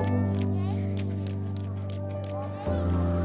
Thank you.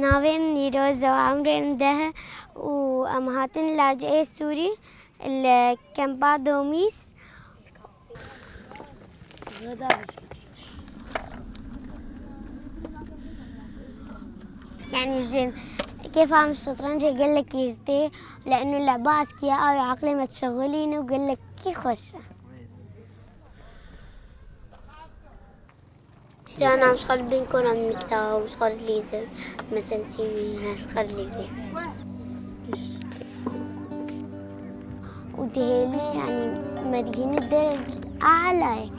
ناوين نيروزا وعمرين ده وأمهاتن اللاجئة السوري الكامبا دوميس يعني زين كيف عم الشطرنج يقول لك يرتي لأنه اللعبة اذكياء ما تشغلين ويقول لك كي خوشه جانا مشغل بينكم عم نكتب مشغل ليزر مثلا سيمي مشغل ليزر ودهيلي يعني مدهين الدرج أعلى. هيك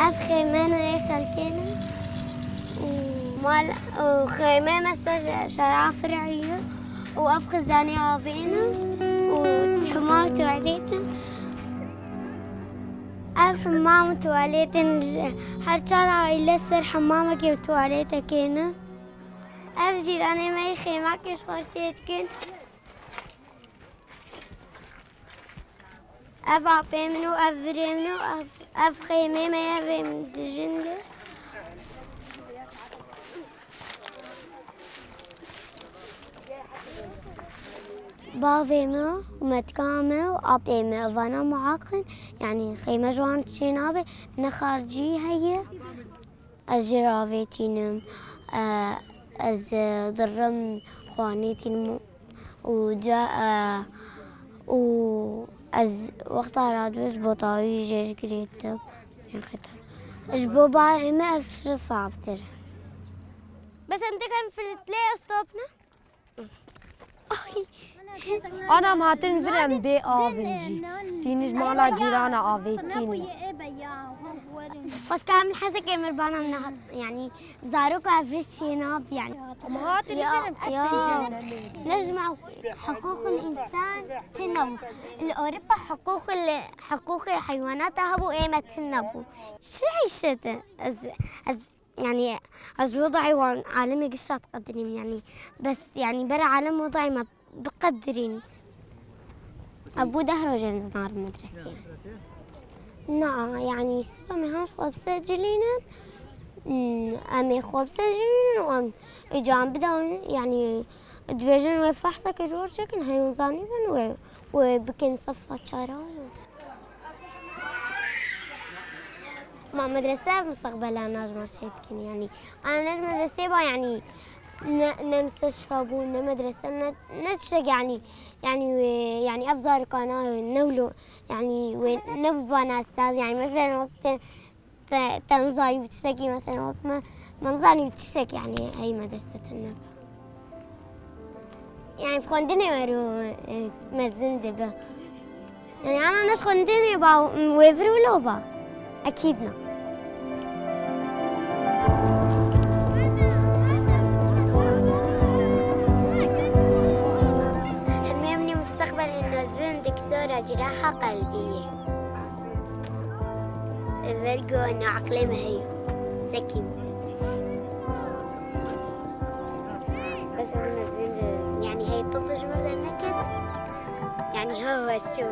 أف خيمانة ومال وخيمة مثلا شرعة فرعية وأف خزانة عافينا وحمام تواليتا أف حمام تواليتا هر شرعة إلا سر حمامك وتواليتا كينا. أف جيراني ما يخيمك إيش خرشيت كن أف عبيمنو أف بريمنو أف أف خيمة ما يبي من دجنله بافيمو ومتكامل وأبيمو وأنا معاقن يعني خيمة جوان تشينابي نخارجي هي الجرافي تينم از ضرم خواني تينم وجا آه، و از وقت راد بس بطاوي جيش قريت اجبو باي ما افش صعب ترى بس انت كان في التلاقي استوبنا أنا ما تنزل بي آفنجي تينج مالا جيرانا آفيتيني بس كامل حاسة كامل بانا من يعني زاروك عرفت شيناب يعني. ما يا يا نجمع حقوق الإنسان تنبو الأوروبا حقوق حقوق الحيوانات هبو إيه ما تنبو شو عيشته از از يعني أز وضعي وعالمي قشة تقدرين يعني. بس يعني برا عالم وضعي ما بقدرين أبو دهر جيمس نار المدرسة. نعم يعني سبا مهاش خواب سجلين أمي خواب سجلين وأم إجام بدأ يعني دبيجن وفحصة كجور شكل هيون زانيبن و وبكن صفة شارع. ما مدرسة مستقبلا ناجم شيتكن يعني أنا نجم مدرسة با يعني ن- ن مستشفى بو ن مدرسة ن- نتشق يعني يعني يعني أفزار قناة نولو يعني ونبقى أستاذ يعني مثلا وقت تنظري بتشتكي مثلا وقت ما منظري بتشتكي يعني هي مدرسة النبى يعني بخوندني ورو مزن دبا. يعني أنا نش خوندني با ويفرو لوبا أكيد دكتورة جراحة قلبية. فرقو إنه عقلي مهي. ذكي. بس لازم يعني هي طب جمر كده. يعني هو شو